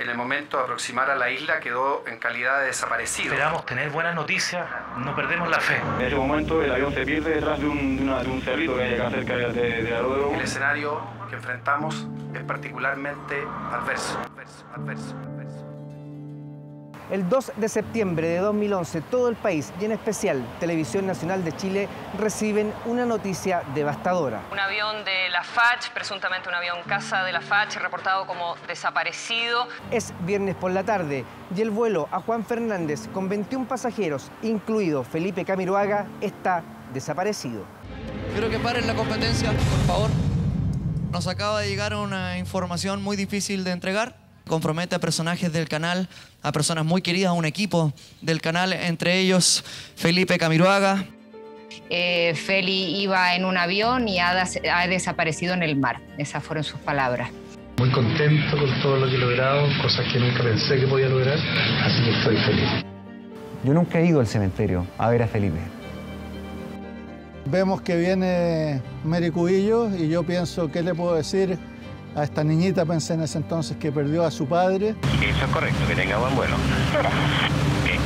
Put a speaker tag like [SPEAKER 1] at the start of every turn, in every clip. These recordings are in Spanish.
[SPEAKER 1] en el momento de aproximar a la isla quedó en calidad de desaparecido.
[SPEAKER 2] Esperamos tener buenas noticias, no perdemos la fe.
[SPEAKER 3] En ese momento el avión se pierde detrás de un, de una- de un cerrito que hay acá cerca de, de.
[SPEAKER 1] El escenario que enfrentamos es particularmente adverso, adverso, adverso.
[SPEAKER 4] El 2 de septiembre de 2011, todo el país y en especial Televisión Nacional de Chile reciben una noticia devastadora.
[SPEAKER 5] Un avión de la FACH, presuntamente un avión casa de la FACH, reportado como desaparecido.
[SPEAKER 4] Es viernes por la tarde y el vuelo a Juan Fernández con 21 pasajeros, incluido Felipe Camiroaga, está desaparecido.
[SPEAKER 6] Quiero que paren la competencia, por favor. Nos acaba de llegar una información muy difícil de entregar. Compromete a personajes del canal, a personas muy queridas, a un equipo del canal, entre ellos Felipe Camiroaga.
[SPEAKER 7] Eh, Feli iba en un avión y ha, des- ha desaparecido en el mar. Esas fueron sus palabras.
[SPEAKER 8] Muy contento con todo lo que he logrado, cosas que nunca pensé que podía lograr, así que estoy feliz.
[SPEAKER 9] Yo nunca he ido al cementerio a ver a Felipe.
[SPEAKER 10] Vemos que viene Mary Cubillo y yo pienso, ¿qué le puedo decir a esta niñita? Pensé en ese entonces que perdió a su padre.
[SPEAKER 11] Eso es correcto, que tenga buen vuelo.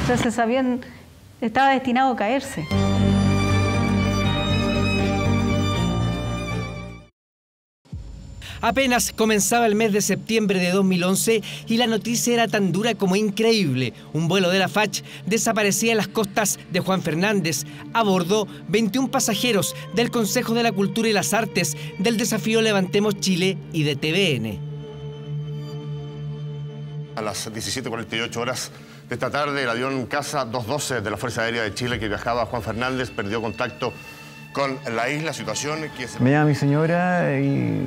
[SPEAKER 12] Entonces sabían, estaba destinado a caerse.
[SPEAKER 4] Apenas comenzaba el mes de septiembre de 2011 y la noticia era tan dura como increíble. Un vuelo de la FACH desaparecía en las costas de Juan Fernández. A bordo, 21 pasajeros del Consejo de la Cultura y las Artes, del desafío Levantemos Chile y de TVN.
[SPEAKER 13] A las 17.48 horas de esta tarde, el avión Casa 212 de la Fuerza Aérea de Chile que viajaba a Juan Fernández perdió contacto con la isla, situación que se...
[SPEAKER 9] Me llama mi señora y,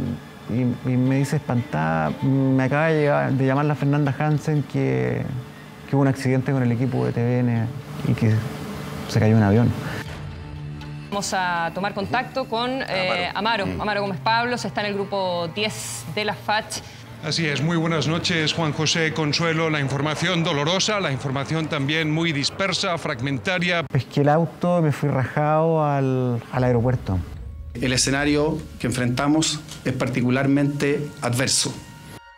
[SPEAKER 9] y- y me dice espantada, me acaba de, llegar- de llamar la Fernanda Hansen que, que hubo un accidente con el equipo de TVN y que se cayó un avión.
[SPEAKER 5] Vamos a tomar contacto con eh, Amaro.
[SPEAKER 13] Mm.
[SPEAKER 5] Amaro Gómez Pablos está en el grupo 10 de la FACH.
[SPEAKER 14] Así es, muy buenas noches, Juan José Consuelo. La información dolorosa, la información también muy dispersa, fragmentaria.
[SPEAKER 9] Pesqué el auto, me fui rajado al, al aeropuerto.
[SPEAKER 1] El escenario que enfrentamos es particularmente adverso.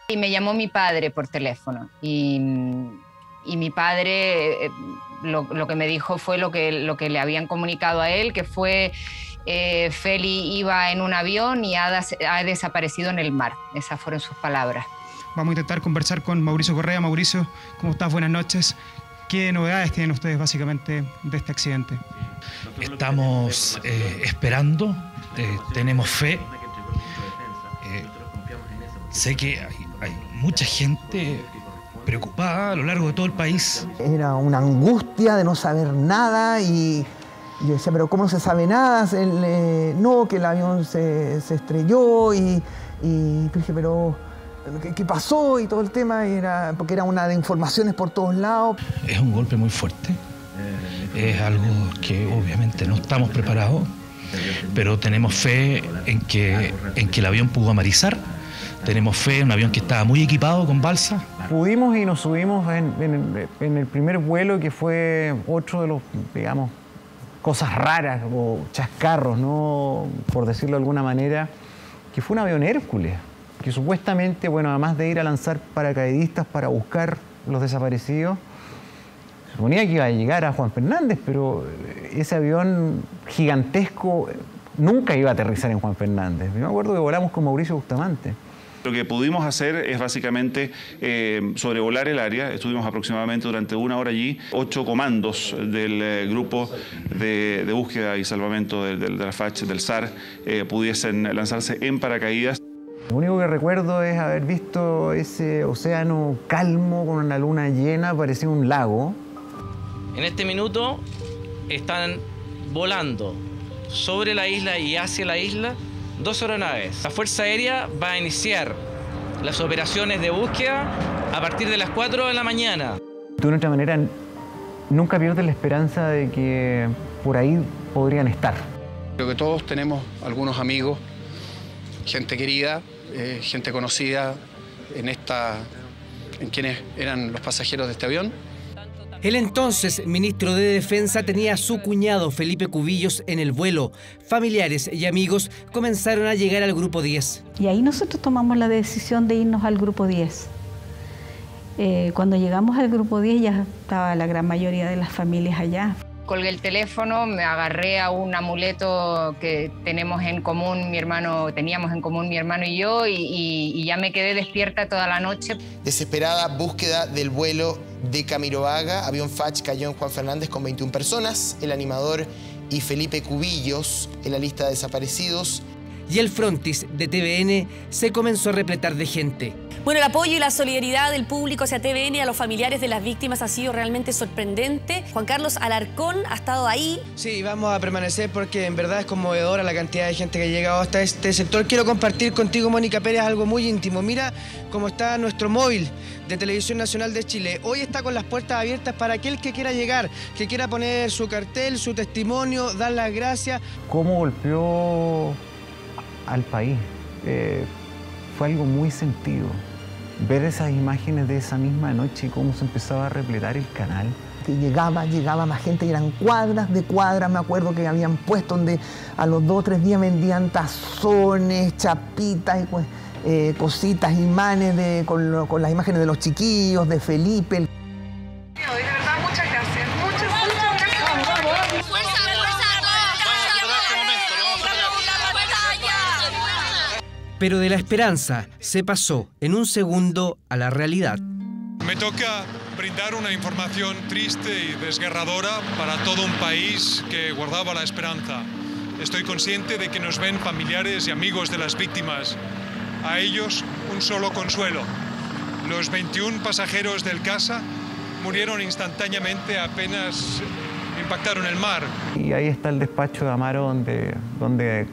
[SPEAKER 7] Y me llamó mi padre por teléfono. Y, y mi padre eh, lo, lo que me dijo fue lo que, lo que le habían comunicado a él, que fue eh, Feli iba en un avión y ha, ha desaparecido en el mar. Esas fueron sus palabras.
[SPEAKER 15] Vamos a intentar conversar con Mauricio Correa. Mauricio, ¿cómo estás? Buenas noches. ¿Qué novedades tienen ustedes básicamente de este accidente?
[SPEAKER 2] Estamos eh, esperando, eh, tenemos fe. Eh, sé que hay, hay mucha gente preocupada a lo largo de todo el país.
[SPEAKER 16] Era una angustia de no saber nada y yo decía, pero ¿cómo no se sabe nada? No, que el avión se, se estrelló y, y dije, pero ¿qué, qué pasó? Y todo el tema, era, porque era una de informaciones por todos lados.
[SPEAKER 2] Es un golpe muy fuerte. Es algo que obviamente no estamos preparados, pero tenemos fe en que, en que el avión pudo amarizar. Tenemos fe en un avión que estaba muy equipado con balsa.
[SPEAKER 9] Pudimos y nos subimos en, el primer vuelo, que fue otro de los, digamos, cosas raras o chascarros, ¿no? Por decirlo de alguna manera, que fue un avión Hércules, que supuestamente, bueno, además de ir a lanzar paracaidistas para buscar los desaparecidos, suponía que iba a llegar a Juan Fernández, pero ese avión gigantesco nunca iba a aterrizar en Juan Fernández. Yo me acuerdo que volamos con Mauricio Bustamante.
[SPEAKER 3] Lo que pudimos hacer es básicamente eh, sobrevolar el área. Estuvimos aproximadamente durante una hora allí. Ocho comandos del eh, grupo de, de búsqueda y salvamento de, la FACH, del SAR, eh, pudiesen lanzarse en paracaídas.
[SPEAKER 9] Lo único que recuerdo es haber visto ese océano calmo con una luna llena, parecía un lago.
[SPEAKER 17] En este minuto están volando sobre la isla y hacia la isla dos aeronaves. La Fuerza Aérea va a iniciar las operaciones de búsqueda a partir de las 4 de la mañana.
[SPEAKER 9] De una otra manera, nunca pierdes la esperanza de que por ahí podrían estar.
[SPEAKER 1] Creo que todos tenemos algunos amigos, gente querida, eh, gente conocida en esta, en quienes eran los pasajeros de este avión.
[SPEAKER 4] El entonces ministro de Defensa tenía a su cuñado Felipe Cubillos en el vuelo. Familiares y amigos comenzaron a llegar al grupo 10.
[SPEAKER 12] Y ahí nosotros tomamos la decisión de irnos al grupo 10. Eh, cuando llegamos al grupo 10 ya estaba la gran mayoría de las familias allá.
[SPEAKER 7] Colgué el teléfono, me agarré a un amuleto que tenemos en común mi hermano, teníamos en común mi hermano y yo, y, y ya me quedé despierta toda la noche.
[SPEAKER 18] Desesperada búsqueda del vuelo de Camiroaga. Avión Fach cayó en Juan Fernández con 21 personas. El animador y Felipe Cubillos en la lista de desaparecidos.
[SPEAKER 4] Y el frontis de TVN se comenzó a repletar de gente.
[SPEAKER 19] Bueno, el apoyo y la solidaridad del público hacia TVN y a los familiares de las víctimas ha sido realmente sorprendente. Juan Carlos Alarcón ha estado ahí.
[SPEAKER 20] Sí, vamos a permanecer porque en verdad es conmovedora la cantidad de gente que ha llegado hasta este sector. Quiero compartir contigo, Mónica Pérez, algo muy íntimo. Mira cómo está nuestro móvil de Televisión Nacional de Chile. Hoy está con las puertas abiertas para aquel que quiera llegar, que quiera poner su cartel, su testimonio, dar las gracias.
[SPEAKER 9] ¿Cómo golpeó al país? Eh, fue algo muy sentido ver esas imágenes de esa misma noche cómo se empezaba a repletar el canal.
[SPEAKER 16] Que llegaba, llegaba más gente y eran cuadras de cuadras, me acuerdo que habían puesto donde a los dos o tres días vendían tazones, chapitas y pues, eh, cositas, imanes de, con, lo, con las imágenes de los chiquillos, de Felipe.
[SPEAKER 4] Pero de la esperanza se pasó en un segundo a la realidad.
[SPEAKER 14] Me toca brindar una información triste y desgarradora para todo un país que guardaba la esperanza. Estoy consciente de que nos ven familiares y amigos de las víctimas. A ellos un solo consuelo. Los 21 pasajeros del Casa murieron instantáneamente apenas impactaron el mar.
[SPEAKER 9] Y ahí está el despacho de Amaro donde, donde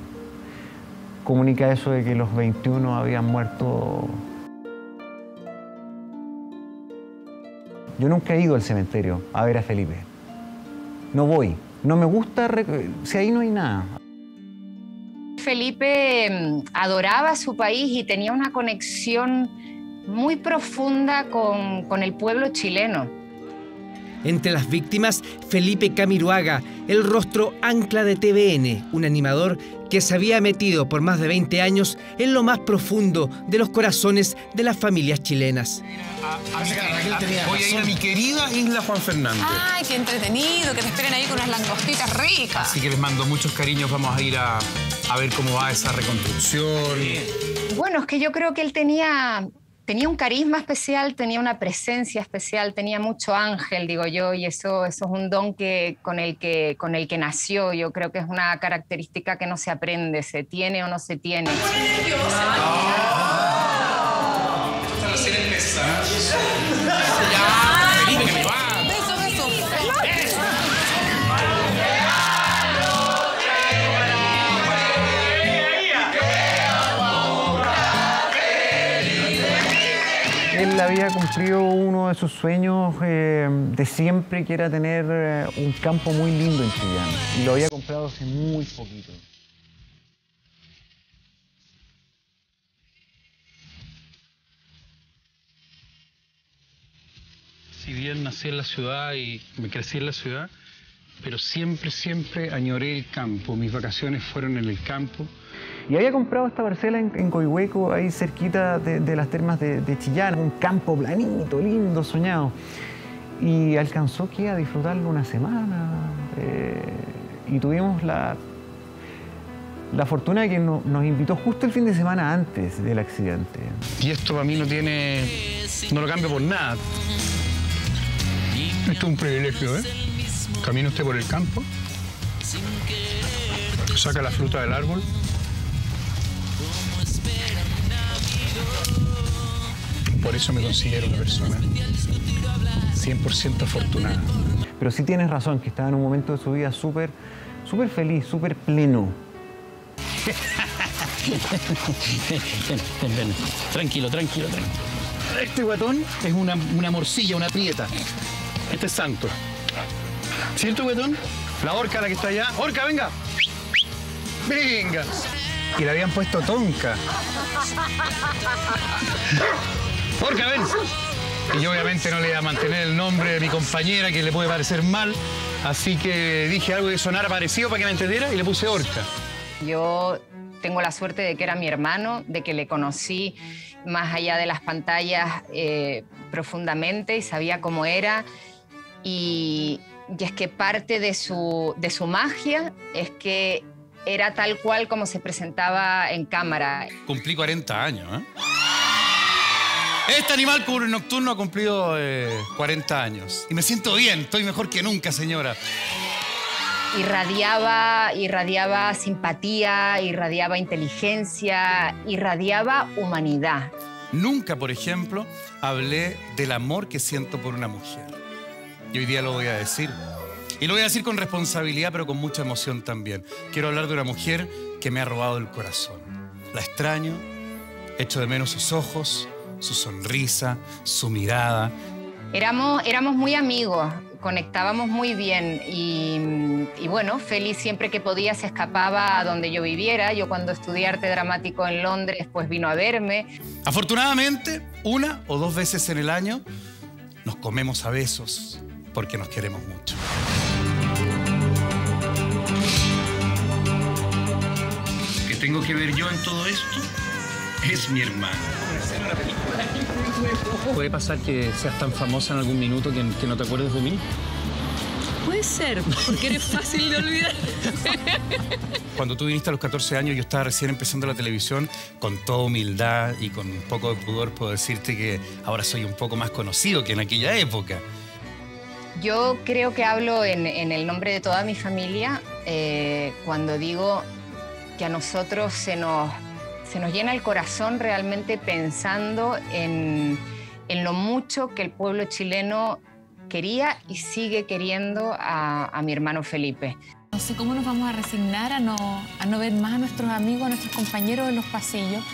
[SPEAKER 9] comunica eso de que los 21 habían muerto. Yo nunca he ido al cementerio a ver a Felipe. No voy. No me gusta si ahí no hay nada.
[SPEAKER 7] Felipe mm, adoraba su país y tenía una conexión muy profunda con, con el pueblo chileno.
[SPEAKER 4] Entre las víctimas, Felipe Camiruaga, el rostro ancla de TVN, un animador que se había metido por más de 20 años en lo más profundo de los corazones de las familias chilenas.
[SPEAKER 21] Voy a ir a mi querida isla Juan Fernández.
[SPEAKER 19] Ay, qué entretenido, que te esperen ahí con unas langostitas ricas.
[SPEAKER 21] Así que les mando muchos cariños, vamos a ir a, a ver cómo va esa reconstrucción.
[SPEAKER 7] Bueno, es que yo creo que él tenía tenía un carisma especial, tenía una presencia especial, tenía mucho ángel, digo yo, y eso, eso es un don que, con, el que, con el que nació. Yo creo que es una característica que no se aprende, se tiene o no se tiene.
[SPEAKER 9] Él había cumplido uno de sus sueños eh, de siempre, que era tener eh, un campo muy lindo en Chillán. Y lo había comprado hace muy poquito.
[SPEAKER 2] Si bien nací en la ciudad y me crecí en la ciudad, pero siempre, siempre añoré el campo. Mis vacaciones fueron en el campo.
[SPEAKER 9] Y había comprado esta parcela en, Coihueco, ahí cerquita de, las termas de, de, Chillán, un campo planito, lindo, soñado. Y alcanzó que a disfrutarlo una semana. Eh, y tuvimos la, la fortuna de que no, nos invitó justo el fin de semana antes del accidente.
[SPEAKER 2] Y esto para mí no tiene. no lo cambio por nada. Esto es un privilegio, ¿eh? Camina usted por el campo, saca la fruta del árbol. Por eso me considero una persona 100% afortunada.
[SPEAKER 9] Pero sí tienes razón, que estaba en un momento de su vida súper, súper feliz, súper pleno.
[SPEAKER 2] ven, ven, Tranquilo, tranquilo, tranquilo. Este guatón es una, una morcilla, una prieta. Este es santo. ¿Cierto, guatón? La orca, la que está allá. ¡Orca, venga! ¡Venga! Y le habían puesto tonca. ¡Orca, ven! Y yo obviamente no le iba a mantener el nombre de mi compañera, que le puede parecer mal. Así que dije algo que sonara parecido para que me entendiera y le puse orca.
[SPEAKER 7] Yo tengo la suerte de que era mi hermano, de que le conocí más allá de las pantallas eh, profundamente y sabía cómo era. Y, y es que parte de su, de su magia es que era tal cual como se presentaba en cámara.
[SPEAKER 21] Cumplí 40 años, ¿eh? Este animal nocturno ha cumplido 40 eh, años. Y me siento bien, estoy mejor que nunca, señora.
[SPEAKER 7] Irradiaba, irradiaba simpatía, irradiaba inteligencia, irradiaba humanidad.
[SPEAKER 21] Nunca, por ejemplo, hablé del amor que siento por una mujer. Y hoy día lo voy a decir. Y lo voy a decir con responsabilidad, pero con mucha emoción también. Quiero hablar de una mujer que me ha robado el corazón. La extraño, echo de menos sus ojos, su sonrisa, su mirada.
[SPEAKER 7] Éramos, éramos muy amigos, conectábamos muy bien y, bueno, Félix siempre que podía se escapaba a donde yo viviera. Yo cuando estudié arte dramático en Londres, pues vino a verme.
[SPEAKER 21] Afortunadamente, una o dos veces en el año nos comemos a besos porque nos queremos mucho.
[SPEAKER 2] ¿Qué tengo que ver yo en todo esto? Es mi hermano.
[SPEAKER 22] ¿Puede pasar que seas tan famosa en algún minuto que, no te acuerdes de mí?
[SPEAKER 23] Puede ser, porque eres fácil de olvidar.
[SPEAKER 21] Cuando tú viniste a los 14 años, yo estaba recién empezando la televisión, con toda humildad y con un poco de pudor puedo decirte que ahora soy un poco más conocido que en aquella época.
[SPEAKER 7] Yo creo que hablo en, el nombre de toda mi familia eh, cuando digo que a nosotros se nos se nos llena el corazón realmente pensando en, lo mucho que el pueblo chileno quería y sigue queriendo a, mi hermano Felipe.
[SPEAKER 23] No sé cómo nos vamos a resignar a no, a no ver más a nuestros amigos, a nuestros compañeros en los pasillos.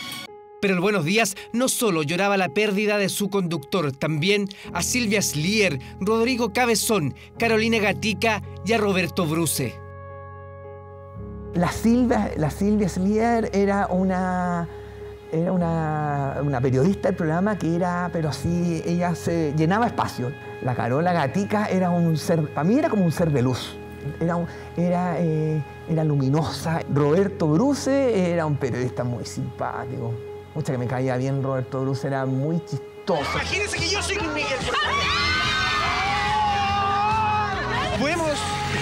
[SPEAKER 4] Pero el Buenos Días no solo lloraba la pérdida de su conductor, también a Silvia Slier, Rodrigo Cabezón, Carolina Gatica y a Roberto Bruce.
[SPEAKER 16] La Silvia, la era una, era una, periodista del programa que era, pero así, ella se llenaba espacio. La Carola Gatica era un ser, para mí era como un ser de luz. Era, era, eh, era luminosa. Roberto Bruce era un periodista muy simpático. Mucha que me caía bien Roberto Bruce, era muy chistoso.
[SPEAKER 24] Imagínense que yo soy Miguel. Podemos,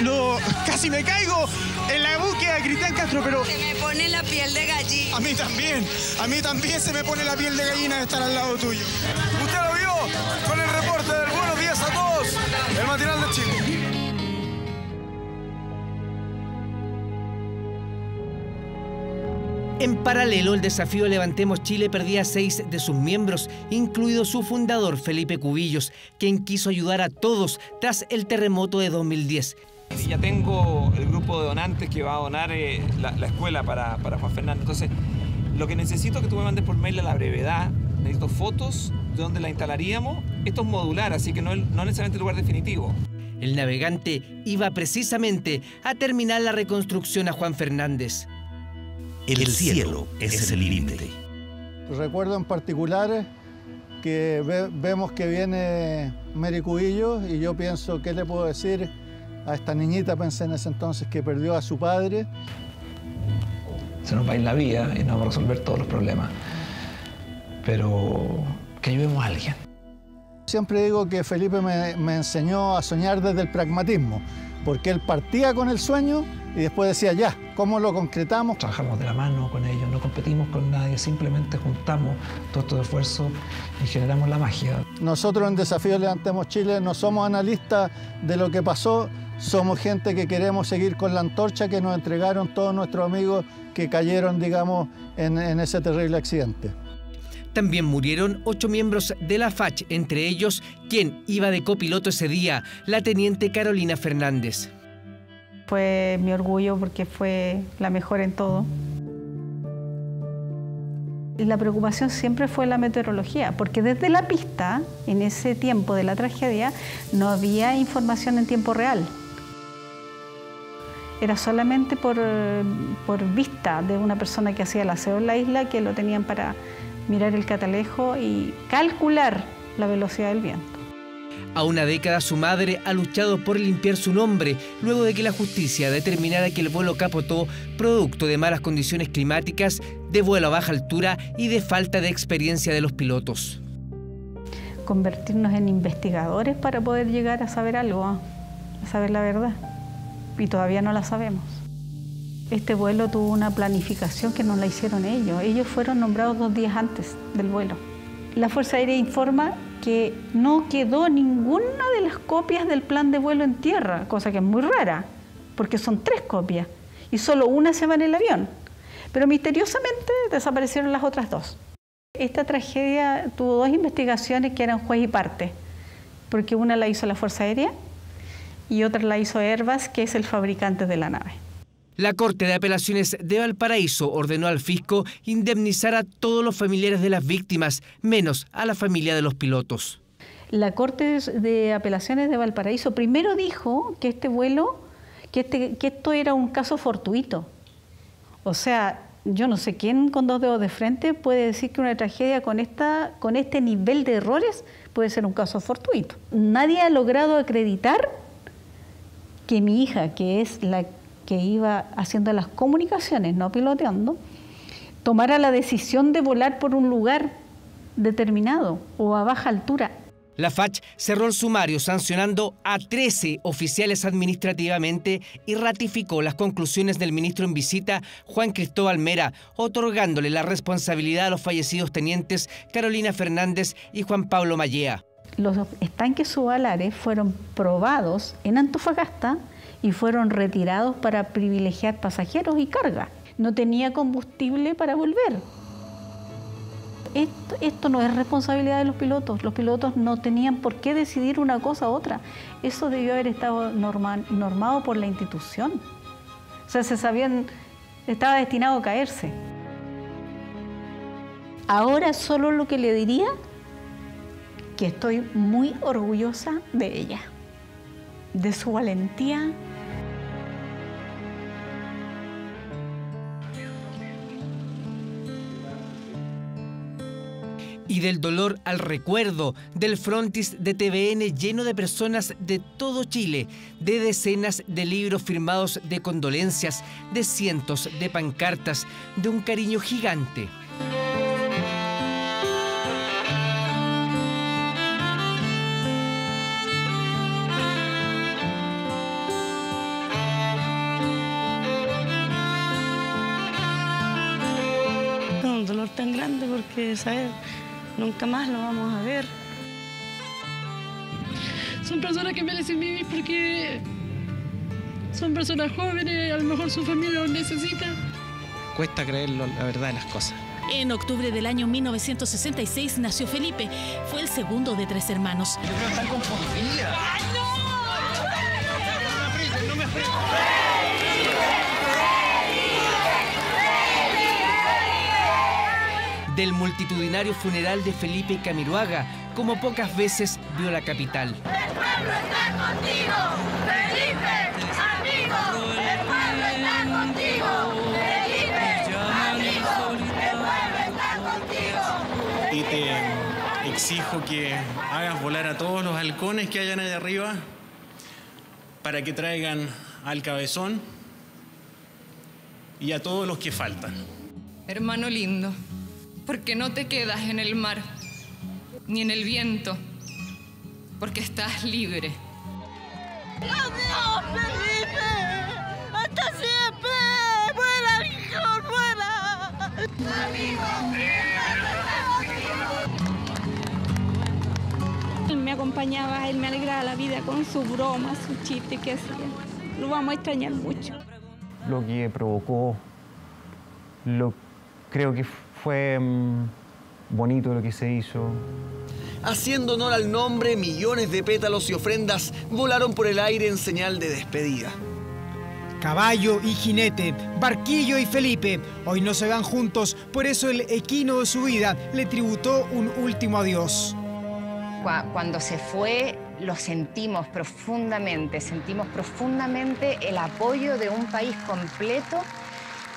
[SPEAKER 24] lo, casi me caigo en la búsqueda de Cristian Castro, pero...
[SPEAKER 23] Se me pone la piel de gallina.
[SPEAKER 24] A mí también, a mí también se me pone la piel de gallina de estar al lado tuyo. Usted lo vio con el reporte del Buenos Días a Todos, el matinal de Chile.
[SPEAKER 4] En paralelo, el desafío Levantemos Chile perdía seis de sus miembros, incluido su fundador Felipe Cubillos, quien quiso ayudar a todos tras el terremoto de 2010.
[SPEAKER 25] Ya tengo el grupo de donantes que va a donar eh, la, escuela para, Juan Fernando. Entonces, lo que necesito es que tú me mandes por mail a la brevedad. Necesito fotos de donde la instalaríamos. Esto es modular, así que no, no necesariamente el lugar definitivo.
[SPEAKER 4] El navegante iba precisamente a terminar la reconstrucción a Juan Fernández.
[SPEAKER 2] El, cielo, es el límite.
[SPEAKER 10] Recuerdo en particular que vemos que viene Mary Cubillo y yo pienso, ¿qué le puedo decir? A esta niñita, pensé en ese entonces, que perdió a su padre.
[SPEAKER 26] Se nos va a ir la vida y no vamos a resolver todos los problemas, pero que ayudemos a alguien.
[SPEAKER 10] Siempre digo que Felipe me, me enseñó a soñar desde el pragmatismo, porque él partía con el sueño y después decía, ya, ¿cómo lo concretamos?
[SPEAKER 26] Trabajamos de la mano con ellos, no competimos con nadie, simplemente juntamos todos estos esfuerzos y generamos la magia.
[SPEAKER 10] Nosotros en Desafío Levantemos Chile no somos analistas de lo que pasó, somos gente que queremos seguir con la antorcha que nos entregaron todos nuestros amigos que cayeron, digamos, en, ese terrible accidente.
[SPEAKER 4] También murieron ocho miembros de la FACH, entre ellos quien iba de copiloto ese día, la teniente Carolina Fernández.
[SPEAKER 12] Fue mi orgullo porque fue la mejor en todo. La preocupación siempre fue la meteorología, porque desde la pista, en ese tiempo de la tragedia, no había información en tiempo real era solamente por, vista de una persona que hacía el aseo en la isla que lo tenían para mirar el catalejo y calcular la velocidad del viento.
[SPEAKER 4] A una década su madre ha luchado por limpiar su nombre luego de que la justicia determinara que el vuelo capotó producto de malas condiciones climáticas, de vuelo a baja altura y de falta de experiencia de los pilotos.
[SPEAKER 12] Convertirnos en investigadores para poder llegar a saber algo, a saber la verdad. Y todavía no la sabemos. Este vuelo tuvo una planificación que no la hicieron ellos. Ellos fueron nombrados dos días antes del vuelo. La Fuerza Aérea informa que no quedó ninguna de las copias del plan de vuelo en tierra, cosa que es muy rara, porque son tres copias y solo una se va en el avión. Pero misteriosamente desaparecieron las otras dos. Esta tragedia tuvo dos investigaciones que eran juez y parte, porque una la hizo la Fuerza Aérea y otra la hizo Airbus, que es el fabricante de la nave.
[SPEAKER 4] La Corte de Apelaciones de Valparaíso ordenó al fisco indemnizar a todos los familiares de las víctimas, menos a la familia de los pilotos.
[SPEAKER 12] La Corte de Apelaciones de Valparaíso primero dijo que este vuelo, que, este, que esto era un caso fortuito. O sea, yo no sé quién con dos dedos de frente puede decir que una tragedia con, esta, con este nivel de errores puede ser un caso fortuito. Nadie ha logrado acreditar que mi hija, que es la que iba haciendo las comunicaciones, no piloteando, tomara la decisión de volar por un lugar determinado o a baja altura.
[SPEAKER 4] La FACH cerró el sumario sancionando a 13 oficiales administrativamente y ratificó las conclusiones del ministro en visita, Juan Cristóbal Mera, otorgándole la responsabilidad a los fallecidos tenientes Carolina Fernández y Juan Pablo Mallea.
[SPEAKER 12] Los estanques subalares fueron probados en Antofagasta y fueron retirados para privilegiar pasajeros y carga. No tenía combustible para volver. Esto, no es responsabilidad de los pilotos. Los pilotos no tenían por qué decidir una cosa u otra. Eso debió haber estado normado por la institución. O sea, se sabían, estaba destinado a caerse. Ahora solo lo que le diría, que estoy muy orgullosa de ella, de su valentía,
[SPEAKER 4] y del dolor al recuerdo del frontis de TVN lleno de personas de todo Chile, de decenas de libros firmados de condolencias, de cientos de pancartas, de un cariño gigante.
[SPEAKER 27] un dolor tan grande porque, ¿sabes? Nunca más lo vamos a ver.
[SPEAKER 28] Son personas que merecen vivir porque son personas jóvenes, a lo mejor su familia los necesita.
[SPEAKER 29] Cuesta creerlo, la verdad de las cosas.
[SPEAKER 30] En octubre del año 1966 nació Felipe. Fue el segundo de tres hermanos.
[SPEAKER 29] Yo creo que están confundidas.
[SPEAKER 4] Del multitudinario funeral de Felipe Camiroaga, como pocas veces vio la capital.
[SPEAKER 31] ¡El pueblo está contigo! ¡Felipe! ¡Amigo! ¡El pueblo está contigo! ¡Felipe! ¡Amigo! ¡El pueblo está contigo!
[SPEAKER 29] Y te exijo que hagas volar a todos los halcones que hayan allá arriba para que traigan al cabezón y a todos los que faltan.
[SPEAKER 32] Hermano lindo, porque no te quedas en el mar, ni en el viento, porque estás libre.
[SPEAKER 31] ¡Adiós, Felipe! ¡Hasta siempre! ¡Vuela, hijo, vuela!
[SPEAKER 33] Él me acompañaba, él me alegraba la vida con su broma, su chiste que hacía. Lo vamos a extrañar mucho.
[SPEAKER 9] Lo que provocó, lo creo que fue mm, bonito lo que se hizo.
[SPEAKER 34] Haciendo honor al nombre, millones de pétalos y ofrendas volaron por el aire en señal de despedida.
[SPEAKER 35] Caballo y jinete, Barquillo y Felipe, hoy no se van juntos, por eso el equino de su vida le tributó un último adiós.
[SPEAKER 7] Cuando se fue, lo sentimos profundamente, sentimos profundamente el apoyo de un país completo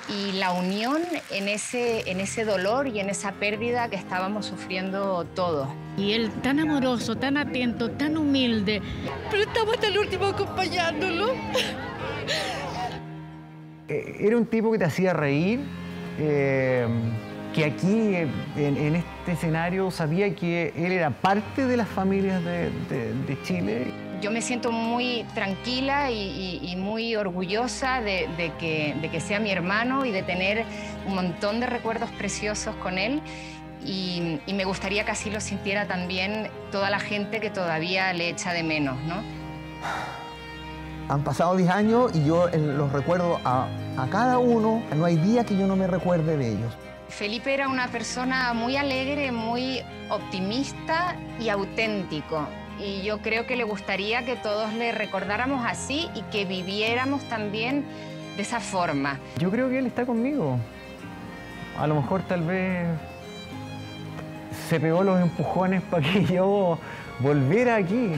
[SPEAKER 7] y la unión en ese, en ese dolor y en esa pérdida que estábamos sufriendo todos.
[SPEAKER 36] Y él tan amoroso, tan atento, tan humilde.
[SPEAKER 31] Pero estamos hasta el último acompañándolo.
[SPEAKER 9] Eh, Era un tipo que te hacía reír, eh, que aquí, en, en este escenario, sabía que él era parte de las familias de, de- de Chile.
[SPEAKER 7] Yo me siento muy tranquila y, y- y muy orgullosa de, de que, de que sea mi hermano y de tener un montón de recuerdos preciosos con él. Y, y me gustaría que así lo sintiera también toda la gente que todavía le echa de menos, ¿no?
[SPEAKER 16] Han pasado 10 años y yo eh, los recuerdo a, a cada uno. No hay día que yo no me recuerde de ellos.
[SPEAKER 7] Felipe era una persona muy alegre, muy optimista y auténtico. Y yo creo que le gustaría que todos le recordáramos así y que viviéramos también de esa forma.
[SPEAKER 9] Yo creo que él está conmigo. A lo mejor tal vez se pegó los empujones para que yo volviera aquí.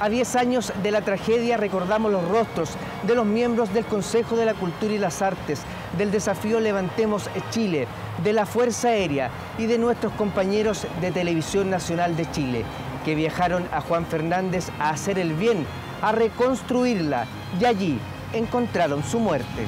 [SPEAKER 4] A 10 años de la tragedia recordamos los rostros de los miembros del Consejo de la Cultura y las Artes, del desafío Levantemos Chile, de la Fuerza Aérea y de nuestros compañeros de Televisión Nacional de Chile, que viajaron a Juan Fernández a hacer el bien, a reconstruirla y allí encontraron su muerte.